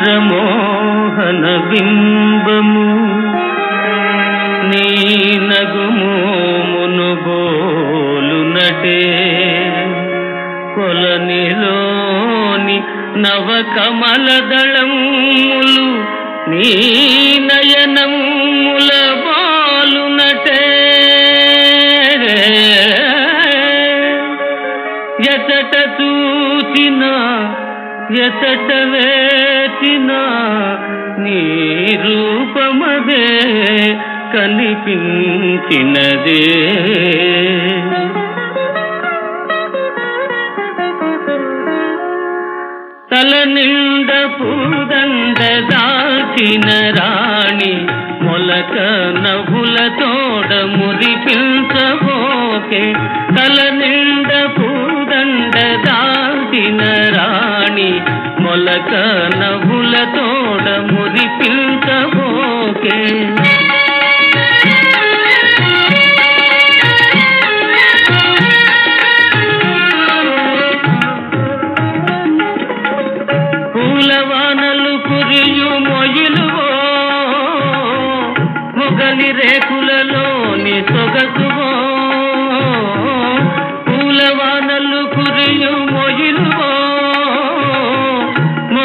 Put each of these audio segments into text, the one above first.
రజనీకరమోహన బింబము నీ నగుమోమును బోలునటే కొలనిలోని నవ దళములు నీ నయనముల బాలునటే ఎతట చూచిన ఎతట వేచిన నీ రూపమదే కనిపించినదే తల నిండ పూదండ దాచిన రాణి మొలక నవ్వుల తోడ మురిపించబోకే తల నిండ రాణి మొలక నవ్వుల తోడ మురిపించబోకే. పూలవానలు కురియు మొయిలువో మొగలి రేకులలోని సొగసువో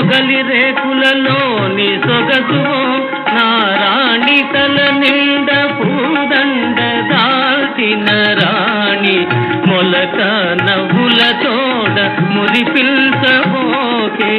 మొగలి రేకులలోని సొగసు నారాణి తల నిండ పూదండ దాల్చిన రాణి. మొలక నవ్వుల తోడ మురిపిల్సబోకే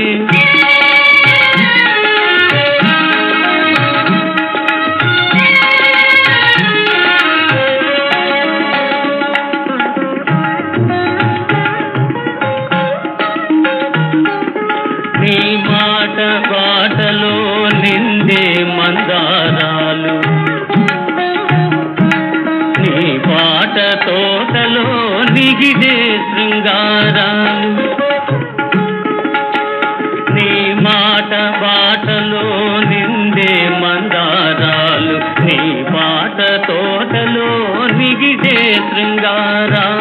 నీ మాట బాటలో నిండే మందారాలు. నీ పాట తోటలో నిగిడే శృంగారాలు. నీ మాట బాటలో నిండే మందారాలు. నీ పాట తోటలో నిగిడే శృంగారాలు.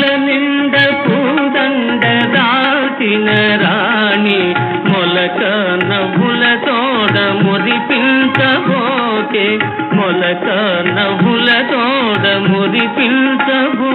తల నిండ పూదండ దాచిన రాణి మొలక నవ్వుల తోడ మురిపించబోకే. మొలక నవ్వుల తోడ మురిపించబో